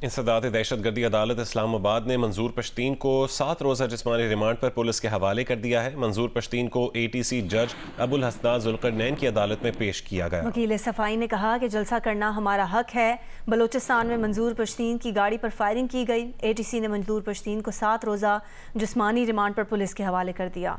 इंसदात दहशत गर्दी अदालत इस्लामाबाद ने मंजूर पश्तीन को सात रोज़ा जिसमानी रिमांड पर पुलिस के हवाले कर दिया है। मंजूर पश्तीन को ए टी सी जज अबुल हसना जुलकरनैन की अदालत में पेश किया गया। वकील सफ़ाई ने कहा कि जलसा करना हमारा हक है। बलोचिस्तान में मंजूर पश्तीन की गाड़ी पर फायरिंग की गई। ए टी सी ने मंजूर पश्तीन को सात रोज़ा जिसमानी रिमांड पर पुलिस के हवाले कर दिया।